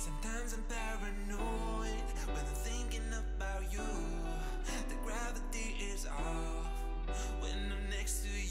Sometimes I'm paranoid when I'm thinking about you. The gravity is off when I'm next to you.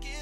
Give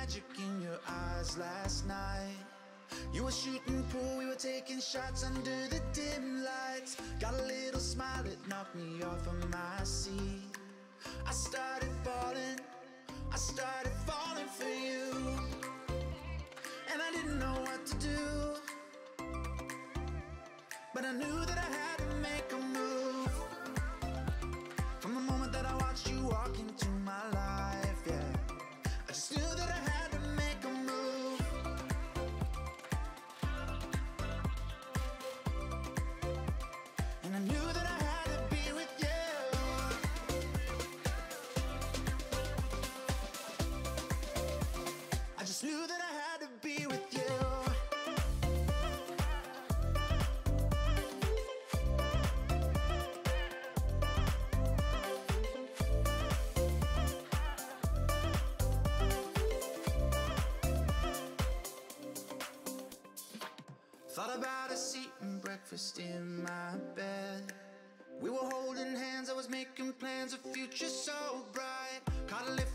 magic in your eyes last night. You were shooting pool, we were taking shots under the dim lights. Got a little smile that knocked me off of my seat. I started falling, I started falling for you. And I didn't know what to do. But I knew that I had to make a move. From the moment that I watched you walk into my life, yeah. I just knew that I Thought about a seat and breakfast in my bed. We were holding hands, I was making plans, a future so bright. Caught a lift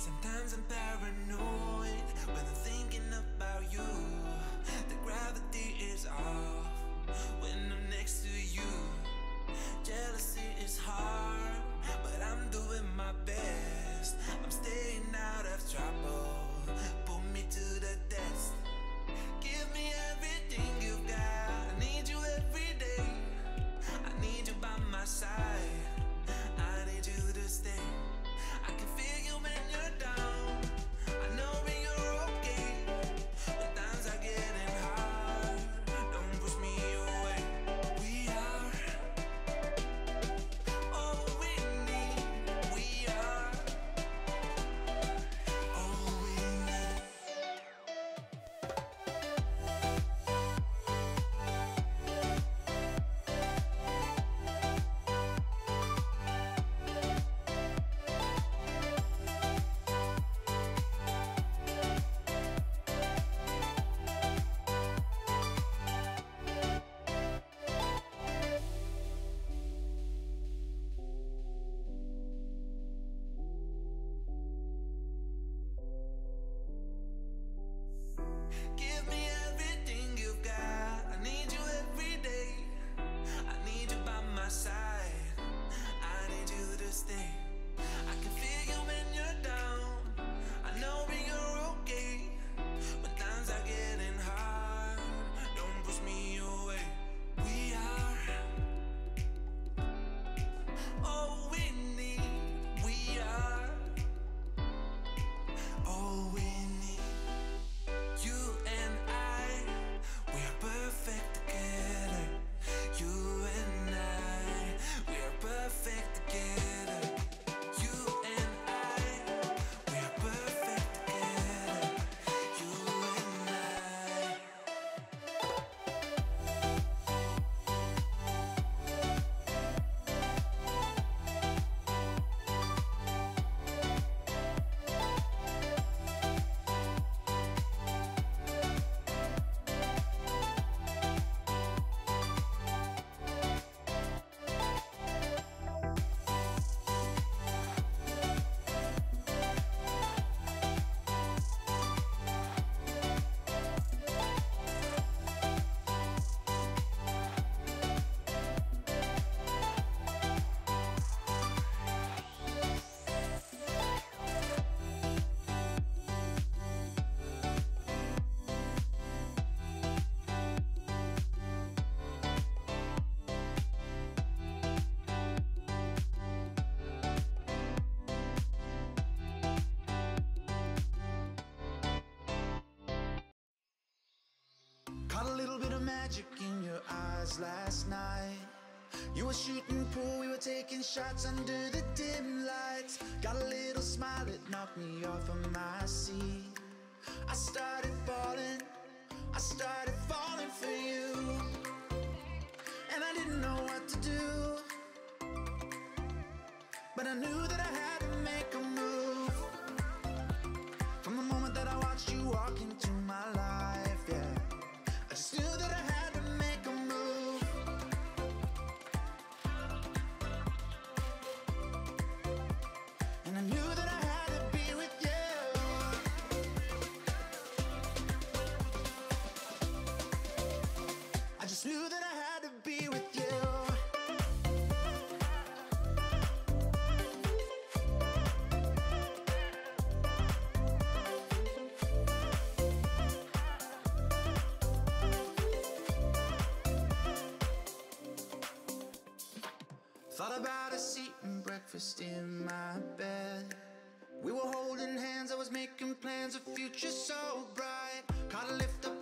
Sometimes I'm paranoid when I'm thinking about you. The gravity is off when I'm next to you. Jealousy is hard, but I'm doing my best. I'm staying out of trouble. Put me to the test. Give me everything you've got. Magic in your eyes last night. You were shooting pool, we were taking shots under the dim lights. Got a little smile that knocked me off of my seat. I started falling, I started falling for you. And I didn't know what to do. But I knew that I had to make a move. From the moment that I watched you walk into my Thought about us eating breakfast in my bed. We were holding hands, I was making plans, a future so bright. Caught a lift by